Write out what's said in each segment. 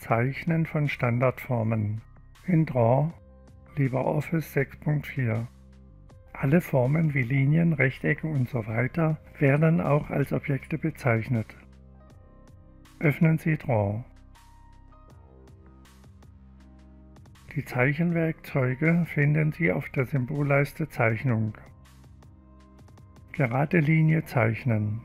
Zeichnen von Standardformen in Draw LibreOffice 6.4. Alle Formen wie Linien, Rechtecke usw. werden auch als Objekte bezeichnet. Öffnen Sie Draw. Die Zeichenwerkzeuge finden Sie auf der Symbolleiste Zeichnung. Gerade Linie zeichnen.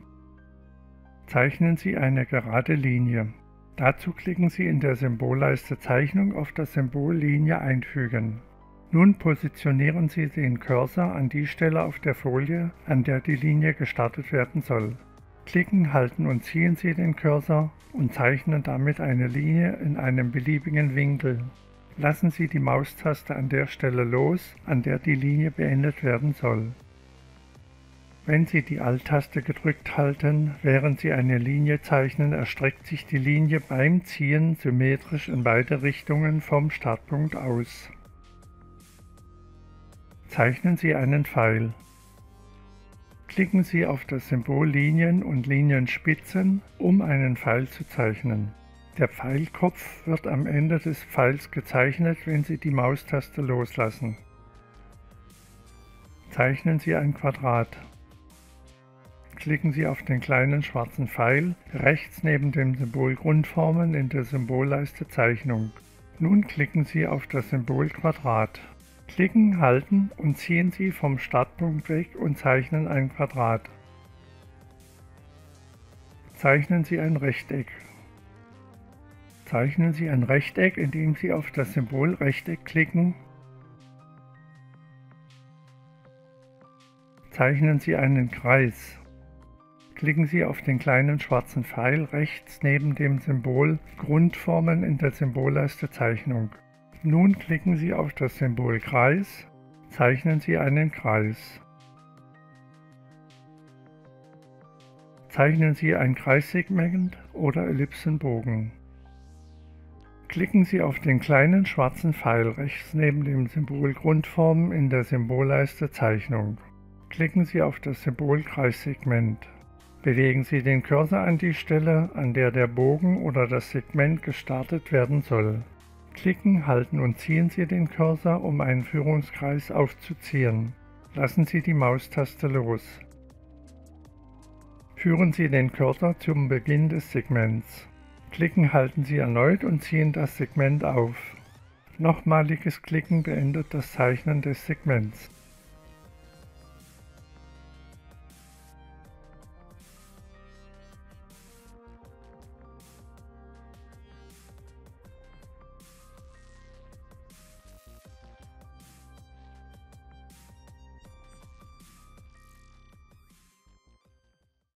Zeichnen Sie eine gerade Linie. Dazu klicken Sie in der Symbolleiste Zeichnung auf das Symbol Linie einfügen. Nun positionieren Sie den Cursor an die Stelle auf der Folie, an der die Linie gestartet werden soll. Klicken, halten und ziehen Sie den Cursor und zeichnen damit eine Linie in einem beliebigen Winkel. Lassen Sie die Maustaste an der Stelle los, an der die Linie beendet werden soll. Wenn Sie die Alt-Taste gedrückt halten, während Sie eine Linie zeichnen, erstreckt sich die Linie beim Ziehen symmetrisch in beide Richtungen vom Startpunkt aus. Zeichnen Sie einen Pfeil. Klicken Sie auf das Symbol Linien und Linienspitzen, um einen Pfeil zu zeichnen. Der Pfeilkopf wird am Ende des Pfeils gezeichnet, wenn Sie die Maustaste loslassen. Zeichnen Sie ein Quadrat klicken Sie auf den kleinen schwarzen Pfeil rechts neben dem Symbol Grundformen in der Symbolleiste Zeichnung. Nun klicken Sie auf das Symbol Quadrat. Klicken, halten und ziehen Sie vom Startpunkt weg und zeichnen ein Quadrat. Zeichnen Sie ein Rechteck. Zeichnen Sie ein Rechteck, indem Sie auf das Symbol Rechteck klicken. Zeichnen Sie einen Kreis. Klicken Sie auf den kleinen schwarzen Pfeil rechts neben dem Symbol Grundformen in der Symbolleiste Zeichnung. Nun klicken Sie auf das Symbol Kreis, zeichnen Sie einen Kreis. Zeichnen Sie ein Kreissegment oder Ellipsenbogen. Klicken Sie auf den kleinen schwarzen Pfeil rechts neben dem Symbol Grundformen in der Symbolleiste Zeichnung. Klicken Sie auf das Symbol Kreissegment. Bewegen Sie den Cursor an die Stelle, an der der Bogen oder das Segment gestartet werden soll. Klicken, halten und ziehen Sie den Cursor, um einen Führungskreis aufzuziehen. Lassen Sie die Maustaste los. Führen Sie den Cursor zum Beginn des Segments. Klicken, halten Sie erneut und ziehen das Segment auf. Nochmaliges Klicken beendet das Zeichnen des Segments.